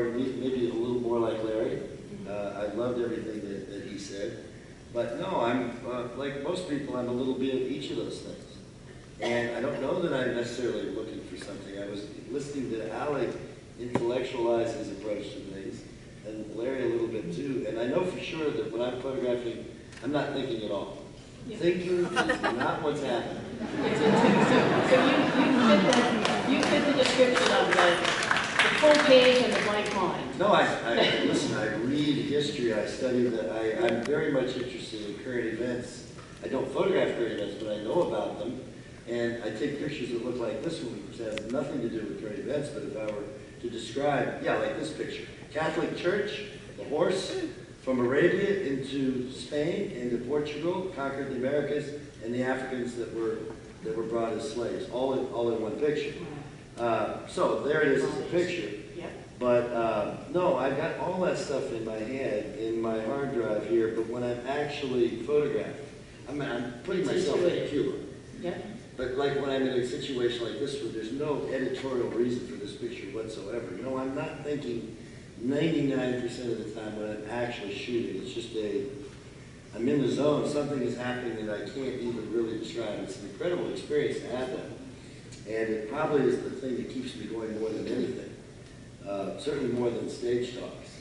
me, maybe a little more like Larry. Uh, I loved everything that, that he said. But no, I'm, uh, like most people, I'm a little bit of each of those things. And I don't know that I'm necessarily looking for something. I was listening to Alec intellectualize his approach to things, and Larry a little bit too. And I know for sure that when I'm photographing, I'm not thinking at all. Yeah. Thinking is not what's happening. So you, you fit the, you fit the description of the full page and the blank. No, I, I, listen, I read history, I study that, I, I'm very much interested in current events. I don't photograph current events, but I know about them. And I take pictures that look like this one, which has nothing to do with current events, but if I were to describe, yeah, like this picture. Catholic Church, the horse from Arabia into Spain, into Portugal, conquered the Americas, and the Africans that were, that were brought as slaves, all in, all in one picture. Uh, so there it is a picture. Yep. But uh, no, I've got all that stuff in my head, in my hard drive here, but when I'm actually photographing, I'm, I'm putting myself in Cuba. Yep. But like when I'm in a situation like this where there's no editorial reason for this picture whatsoever, no, I'm not thinking 99% of the time when I'm actually shooting. It's just a, I'm in the zone, something is happening that I can't even really describe. It's an incredible experience to have that. And it probably is the thing that keeps me going more than anything. Uh, certainly more than stage talks.